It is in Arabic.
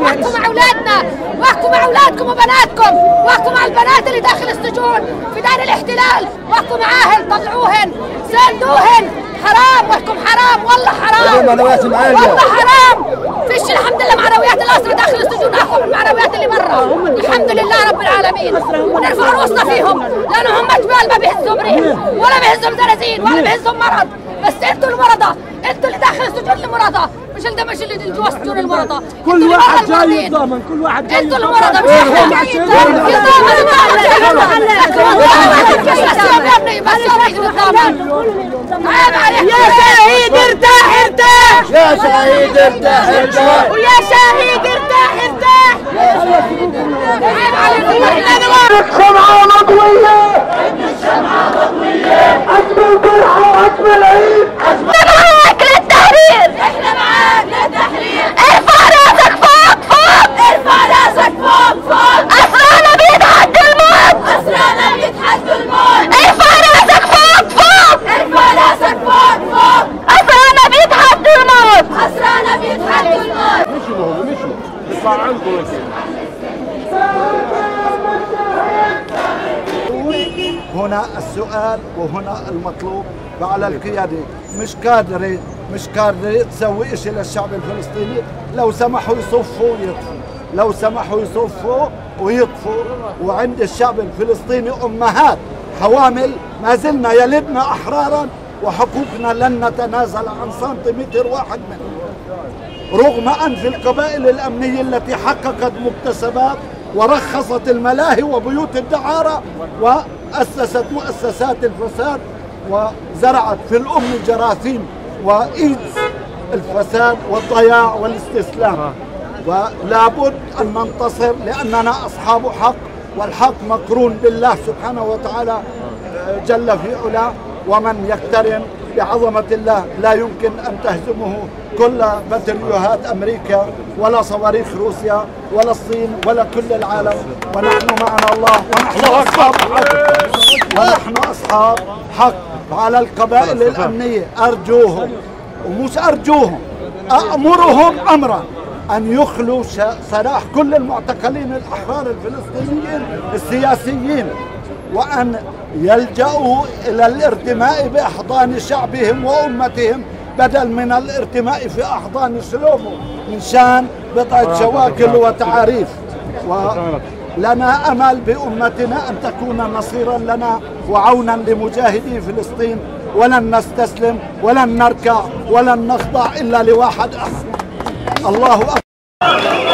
واحكوا مع أولادنا واحكوا مع أولادكم وبناتكم واحكوا مع البنات اللي داخل السجون في دار الاحتلال واحكوا معاهن طلعوهن ساندوهن حرام واحكم حرام والله حرام. والله حرام. فيش الحمد لله معنويات الاسرى داخل السجون اقوى من المعنويات اللي برا. الحمد لله رب العالمين. ونرفع رؤوسنا فيهم لانهم جبال ما بيهزهم ريح ولا بيهزهم زنازين ولا بيهزهم مرض. بس أنتوا المرضى أنتوا اللي داخل السجون المرضى. مش اللي مش اللي جوا السجون المرضى كل واحد جاي يتضامن كل واحد جاي أنتوا المرضى مش إحنا يا شهيد ارتاح ارتاح يا شهيد ارتاح ارتاح ويا شهيد ارتاح ارتاح الشمعة مضوية الشمعة مضوية أجمل فرحة وأجمل عيد هنا السؤال وهنا المطلوب على القيادة. مش قادرة مش قادرة تسوي شيء للشعب الفلسطيني. لو سمحوا يصفوا ويطفوا. لو سمحوا يصفوا ويطفوا. وعند الشعب الفلسطيني أمهات حوامل ما زلنا يلدن أحرارا. وحقوقنا لن نتنازل عن سنتيمتر واحد منه رغم أنف القبائل الأمنية التي حققت مكتسبات ورخصت الملاهي وبيوت الدعارة وأسست مؤسسات الفساد وزرعت في الأم جراثيم وإيدز الفساد والضياع والاستسلام. ولا بد أن ننتصر لأننا أصحاب حق والحق مقرون بالله سبحانه وتعالى جل في علاه. ومن يقترن بعظمة الله لا يمكن أن تهزمه كل بتريوهات أمريكا ولا صواريخ روسيا ولا الصين ولا كل العالم. ونحن معنا الله. ونحن أصحاب حق. ونحن أصحاب حق. على القبائل الأمنية. أرجوهم. ومش أرجوهم. أأمرهم أمرا. أن يخلوا سراح كل المعتقلين الأحرار الفلسطينيين السياسيين. وأن يلجأوا إلى الارتماء بأحضان شعبهم وأمتهم بدل من الارتماء في أحضان سلومه من شان بضعة شواكل وتعاريف. ولنا أمل بأمتنا أن تكون نصيرا لنا وعونا لمجاهدي فلسطين. ولن نستسلم ولن نركع ولن نخضع إلا لواحد أحد. الله أكبر.